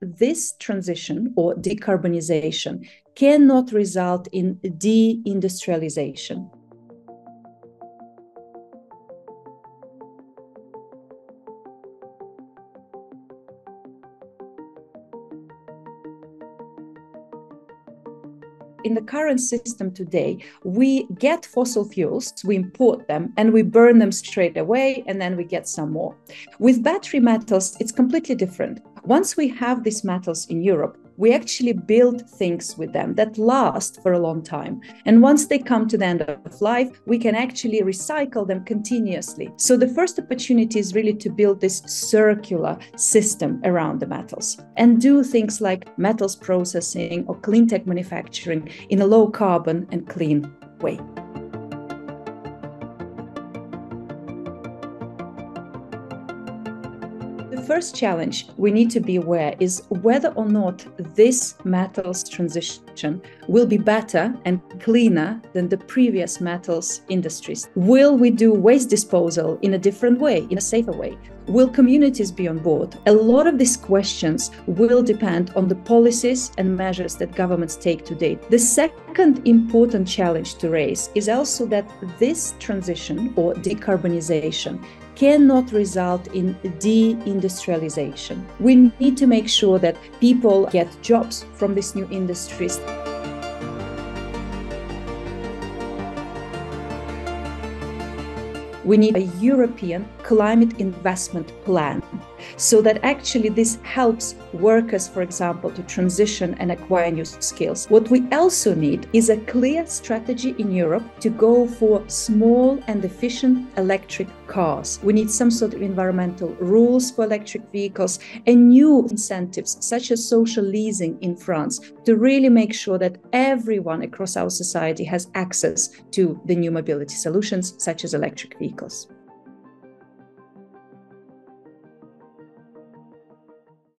this transition or decarbonization cannot result in deindustrialization. In the current system today, we get fossil fuels, we import them, and we burn them straight away, and then we get some more. With battery metals, it's completely different. Once we have these metals in Europe, we actually build things with them that last for a long time. And once they come to the end of life, we can actually recycle them continuously. So the first opportunity is really to build this circular system around the metals and do things like metals processing or clean tech manufacturing in a low carbon and clean way. First challenge we need to be aware is whether or not this metals transition will be better and cleaner than the previous metals industries. Will we do waste disposal in a different way, in a safer way? Will communities be on board? A lot of these questions will depend on the policies and measures that governments take today. The second important challenge to raise is also that this transition or decarbonization cannot result in deindustrialization. We need to make sure that people get jobs from these new industries. We need a European climate investment plan so that actually this helps workers, for example, to transition and acquire new skills. What we also need is a clear strategy in Europe to go for small and efficient electric cars. We need some sort of environmental rules for electric vehicles and new incentives, such as social leasing in France, to really make sure that everyone across our society has access to the new mobility solutions, such as electric vehicles.